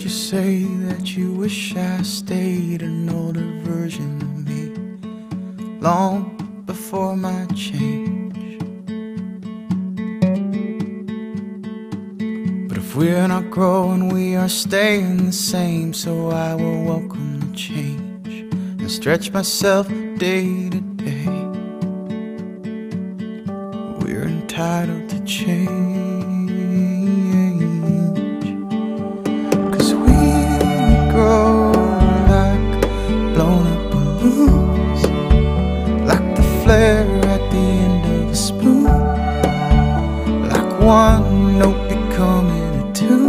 say that you wish I stayed an older version of me long before my change. But if we're not growing, we are staying the same. So I will welcome the change and stretch myself day to day. We're entitled to change. One note becoming a two,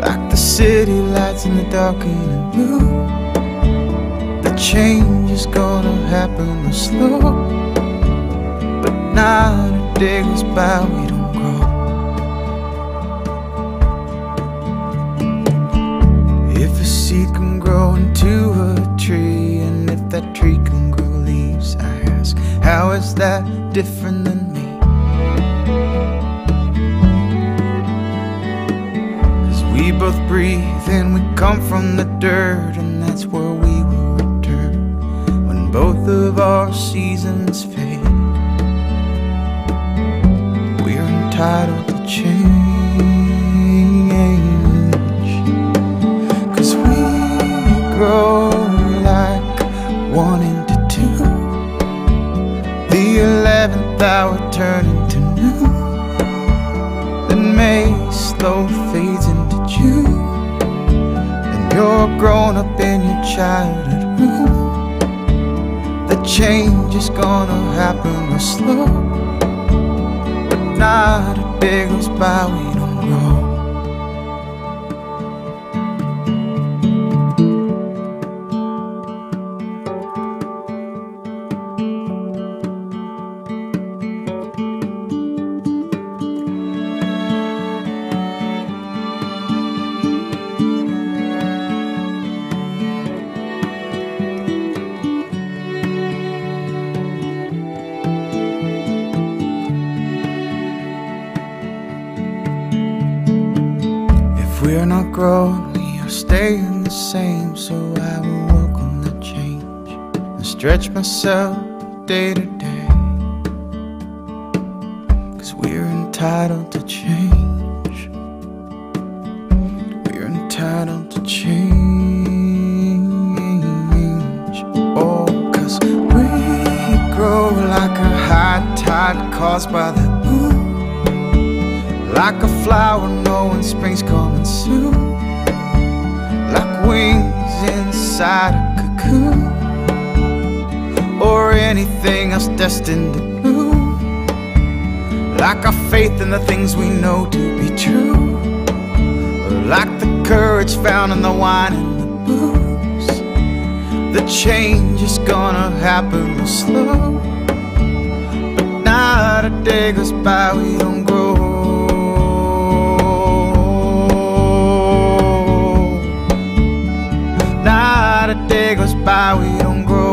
like the city lights in the dark and the blue. The change is gonna happen slow, but not a day goes by we don't grow. If a seed can grow into a tree, and if that tree can grow leaves, I ask, how is that different than me? Breathe and we come from the dirt, and that's where we will return when both of our seasons fade. We're entitled to change. Cause we grow like one into two. The eleventh hour turning to noon. Then May slow fades into June. You're grown up in your childhood. The change is gonna happen slow. But not a day goes by we're not growing, we are staying the same. So I will welcome the change and stretch myself day to day. Cause we're entitled to change. We're entitled to change. Oh, cause we grow like a high tide caused by the. Like a flower knowing spring's coming soon. Like wings inside a cocoon. Or anything else destined to bloom. Like our faith in the things we know to be true. Like the courage found in the wine and the booze. The change is gonna happen slow. But not a day goes by we another day goes by, we don't grow